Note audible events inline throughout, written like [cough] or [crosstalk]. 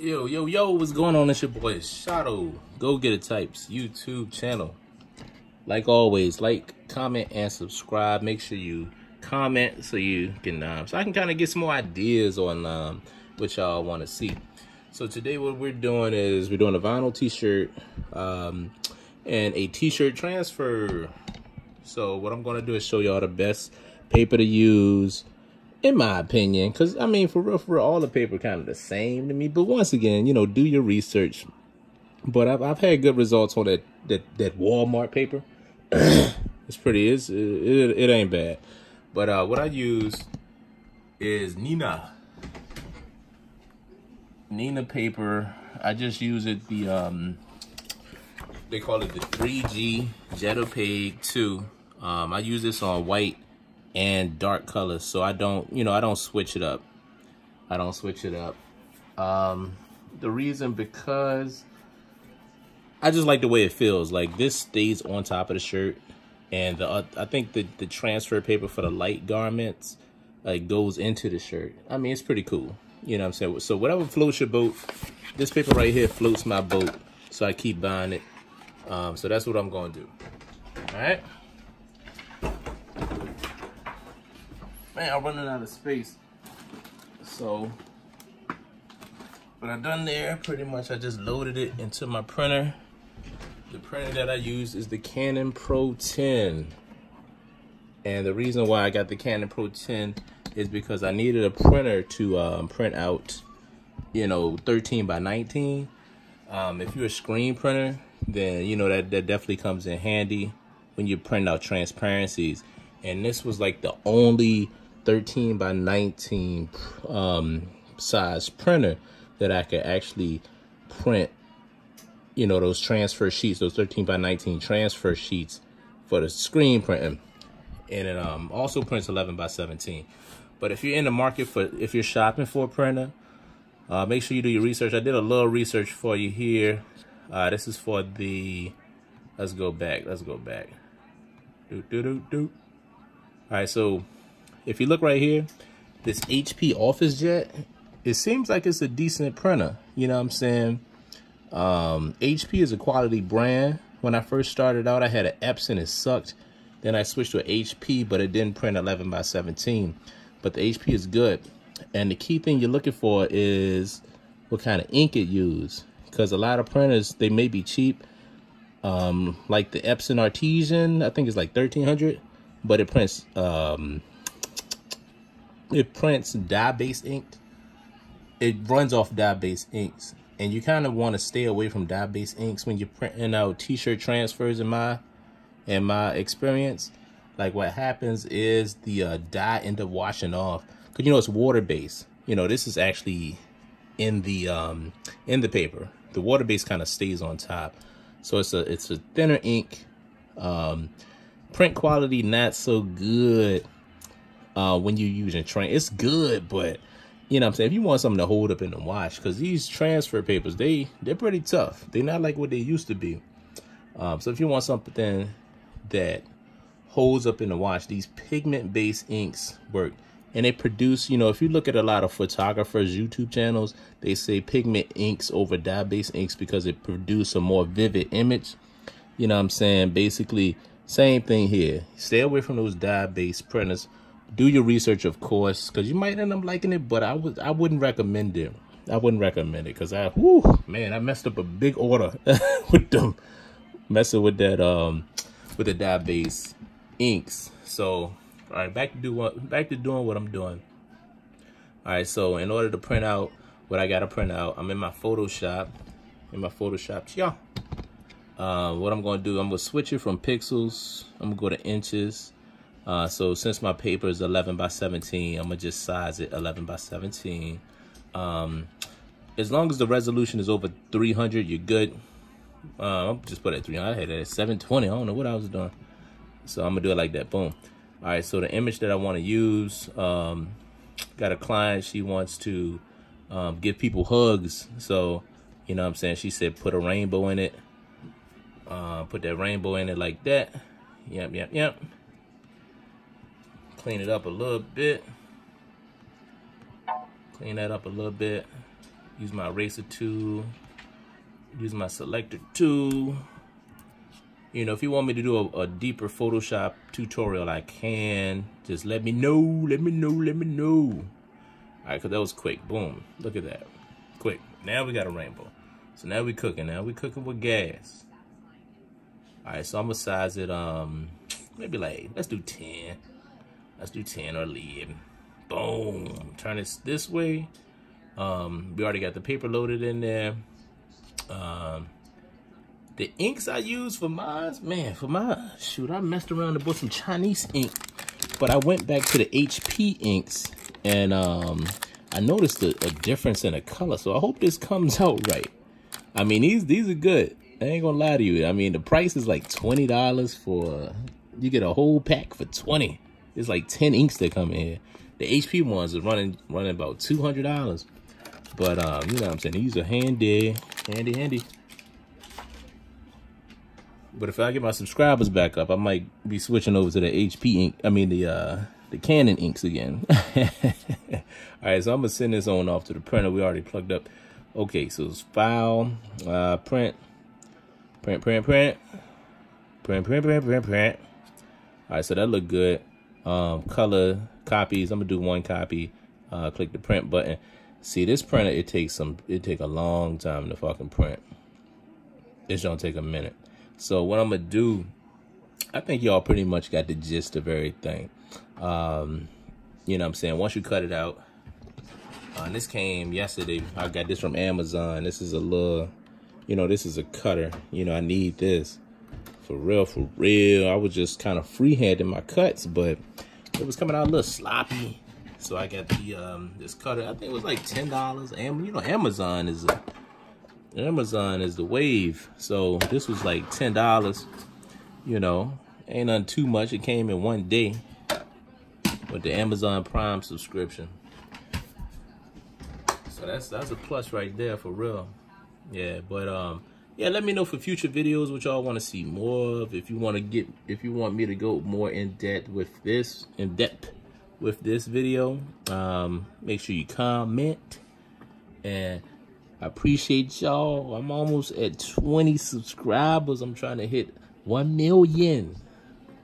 Yo, yo, yo, what's going on? It's your boy Shadow. GoGetter Types YouTube channel. Like always, like, comment, and subscribe. Make sure you comment so you can, um, so I can kind of get some more ideas on um, what y'all want to see. So today what we're doing is we're doing a vinyl t-shirt um, and a t-shirt transfer. So what I'm to do is show y'all the best paper to use, in my opinion, because I mean, for real, for real, all the paper kind of the same to me. But once again, you know, do your research. But I've I've had good results on that that that Walmart paper. [clears throat] it's pretty. It's it, it, it ain't bad. But uh, what I use is Neenah. Neenah paper. I just use it the um. They call it the 3G Jet Opaque 2. Um, I use this on white and dark colors. So I don't, you know, I don't switch it up. I don't switch it up. Um, the reason because I just like the way it feels. Like this stays on top of the shirt. And the, uh, I think the, the transfer paper for the light garments like goes into the shirt. I mean, it's pretty cool. You know what I'm saying? So whatever floats your boat, this paper right here floats my boat. So I keep buying it. Um, so that's what I'm to do. All right. Man, I'm running out of space. So, what I done there, pretty much I just loaded it into my printer. The printer that I use is the Canon Pro 10. And the reason why I got the Canon Pro 10 is because I needed a printer to um, print out, you know, 13 by 19. Um, if you're a screen printer, then, you know, that, that definitely comes in handy when you print out transparencies. And this was like the only 13 by 19 um, size printer that I could actually print, you know, those transfer sheets, those 13 by 19 transfer sheets for the screen printing. And it um, also prints 11 by 17. But if you're in the market for, if you're shopping for a printer, uh, make sure you do your research. I did a little research for you here. Uh, this is for the, let's go back, let's go back. Do, do, do, do. All right, so if you look right here, this HP OfficeJet, it seems like it's a decent printer. You know what I'm saying? Um, HP is a quality brand. When I first started out, I had an Epson. It sucked. Then I switched to an HP, but it didn't print 11 by 17. But the HP is good. And the key thing you're looking for is what kind of ink it used. Because a lot of printers, they may be cheap. Um, like the Epson Artisan, I think it's like 1300 but it prints um, it prints dye-based ink. It runs off dye-based inks. And you kind of want to stay away from dye-based inks when you're printing out t-shirt transfers in my in my experience. Like what happens is the uh, dye end up washing off. Cause you know it's water-based. You know, this is actually in the um in the paper. The water base kind of stays on top. So it's a it's a thinner ink. Um print quality not so good uh, when you're using train. It's good, but you know I'm saying? If you want something to hold up in the wash, because these transfer papers, they, they're pretty tough. They're not like what they used to be. Um, so if you want something that holds up in the wash, these pigment-based inks work. And they produce, you know, if you look at a lot of photographers' YouTube channels, they say pigment inks over dye-based inks because it produce a more vivid image. You know I'm saying? Basically, same thing here. Stay away from those dye-based printers do your research, of course, because you might end up liking it, but I would I wouldn't recommend it. I wouldn't recommend it because I, whew, man, I messed up a big order [laughs] with them messing with that um with the dye base inks. So, all right, back to do what back to doing what I'm doing. All right, so in order to print out what I gotta print out, I'm in my Photoshop, in my Photoshop, yeah. Uh, what I'm gonna do, I'm gonna switch it from pixels. I'm gonna go to inches. Uh, so since my paper is 11 by 17, I'm gonna just size it 11 by 17. Um, as long as the resolution is over 300, you're good. Uh, I'll just put it at 300. I had it at 720. I don't know what I was doing. So I'm gonna do it like that. Boom. All right. So the image that I want to use, um, got a client. She wants to um, give people hugs. So you know what I'm saying. She said put a rainbow in it. Uh, put that rainbow in it like that. Yep. Yep. Yep clean it up a little bit. Clean that up a little bit. use my eraser tool, use my selector tool. You know, if you want me to do a, a, deeper Photoshop tutorial, I can. Just let me know, let me know, let me know. All right, because that was quick. Boom. Look at that. Quick. Now we got a rainbow. So now we cooking. Now we cooking with gas. All right, so I'm going to size it, um, maybe like, let's do 10. Let's do 10 or 11. Boom. Turn it this way. Um, we already got the paper loaded in there. Um, the inks I use for mine, man, for my shoot, I messed around and bought some Chinese ink. But I went back to the HP inks and um, I noticed a, a difference in the color. So I hope this comes [laughs] out right. I mean, these these are good. I ain't gonna lie to you. I mean, the price is like twenty dollars for you get a whole pack for twenty. It's like ten inks that come in. The HP ones are running running about two hundred dollars. But um, you know what I'm saying? These are handy, handy, handy. But if I get my subscribers back up, I might be switching over to the HP ink. I mean the uh the Canon inks again. [laughs] All right, so I'm gonna send this on off to the printer. We already plugged up. Okay, so it's file, uh, print, print, print, print, print, print, print, print, print. All right, so that looked good. Um, color copies. I'm gonna do one copy. Uh, click the print button. See this printer, it takes some. It take a long time to fucking print. It's gonna take a minute. So what I'm gonna do, I think y'all pretty much got the gist of everything. Um, you know what I'm saying? Once you cut it out, uh, this came yesterday. I got this from Amazon. This is a little, you know, this is a cutter. You know, I need this for real, for real. I was just kind of freehanding my cuts, but it was coming out a little sloppy. So I got the um, this cutter. I think it was like ten dollars. And you know, Amazon is a Amazon is the wave. So this was like $10, you know, ain't nothing too much. It came in one day with the Amazon Prime subscription. So that's that's a plus right there for real. Yeah, but um yeah, let me know for future videos what y'all want to see more of. If you want to get if you want me to go more in depth with this in depth with this video, um make sure you comment and I appreciate y'all. I'm almost at 20 subscribers. I'm trying to hit 1 million.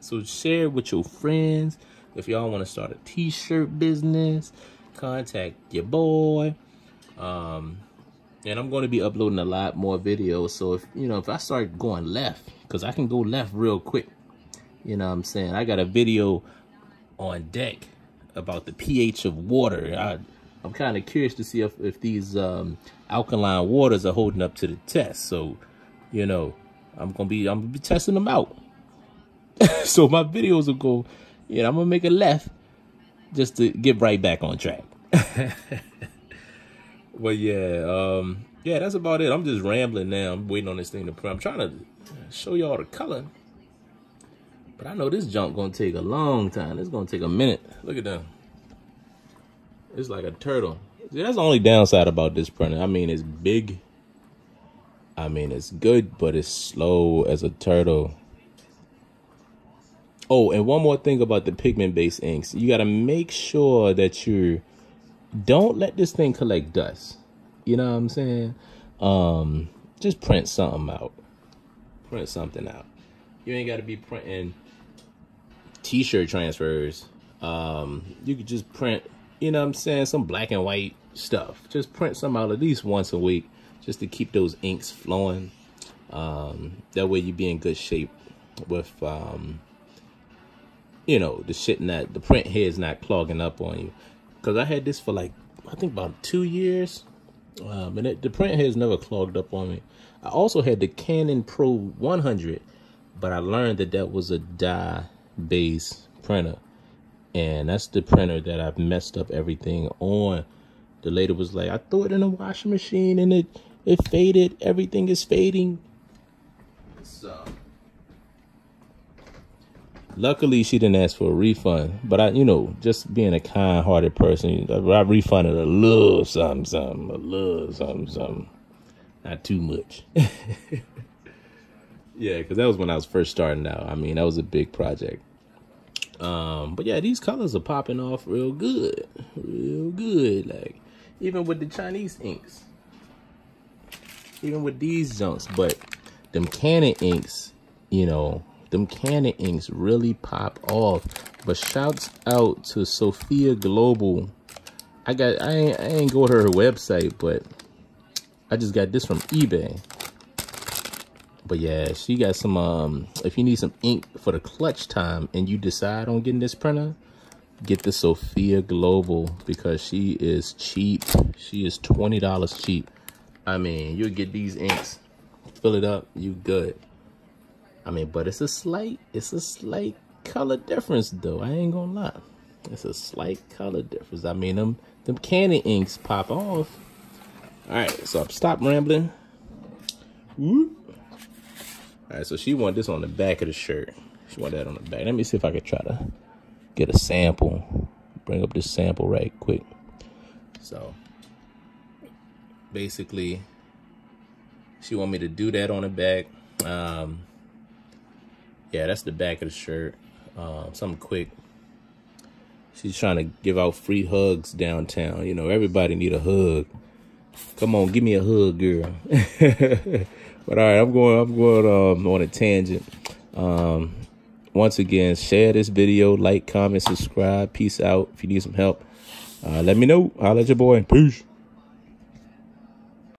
So share with your friends. If y'all want to start a t-shirt business, contact your boy. Um, and I'm going to be uploading a lot more videos. So if, you know, if I start going left, because I can go left real quick. You know what I'm saying? I got a video on deck about the pH of water. I, I'm kind of curious to see if, if these um, alkaline waters are holding up to the test. So, you know, I'm gonna be I'm gonna be testing them out. [laughs] so my videos will go, yeah, I'm gonna make a left just to get right back on track. [laughs] well, yeah, um, yeah, that's about it. I'm just rambling now. I'm waiting on this thing to print. I'm trying to show y'all the color. But I know this junk gonna take a long time. It's gonna take a minute. Look at that. It's like a turtle. See, that's the only downside about this printer. I mean, it's big. I mean, it's good, but it's slow as a turtle. Oh, and one more thing about the pigment-based inks. You got to make sure that you don't let this thing collect dust. You know what I'm saying? Um, just print something out. Print something out. You ain't got to be printing t-shirt transfers. Um, you could just print you know what I'm saying, some black and white stuff. Just print some out at least once a week just to keep those inks flowing. Um, that way you be in good shape with, um, you know, the shit not, the print head's not clogging up on you. Because I had this for like, I think about two years. Um, and it, the print head's never clogged up on me. I also had the Canon Pro 100, but I learned that that was a dye-based printer and that's the printer that I've messed up everything on. The lady was like, I threw it in a washing machine and it it faded. Everything is fading. So luckily she didn't ask for a refund. But I, you know, just being a kind-hearted person, I refunded a little something, something, a little something, something, not too much. [laughs] yeah, because that was when I was first starting out. I mean, that was a big project. Um, but yeah, these colors are popping off real good, real good. Like even with the Chinese inks, even with these junks. But them Canon inks, you know, them Canon inks really pop off. But shouts out to Sophia Global. I got I ain't, I ain't go to her website, but I just got this from eBay. But yeah, she got some um if you need some ink for the clutch time and you decide on getting this printer, get the Sophia Global because she is cheap. She is $20 cheap. I mean, you'll get these inks, fill it up, you good. I mean, but it's a slight, it's a slight color difference though. I ain't gonna lie. It's a slight color difference. I mean, them, them Canon inks pop off. All right, so I'm stop rambling. Whoop. All right, so she want this on the back of the shirt. She want that on the back. Let me see if I could try to get a sample. Bring up this sample right quick. So basically, she want me to do that on the back. Um, yeah, that's the back of the shirt. Um, something quick. She's trying to give out free hugs downtown. You know, everybody need a hug. Come on, give me a hug, girl. [laughs] but all right, I'm going. I'm going um, on a tangent. Um, once again, share this video, like, comment, subscribe. Peace out. If you need some help, uh, let me know. I'll let your boy. Peace.